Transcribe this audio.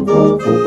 Música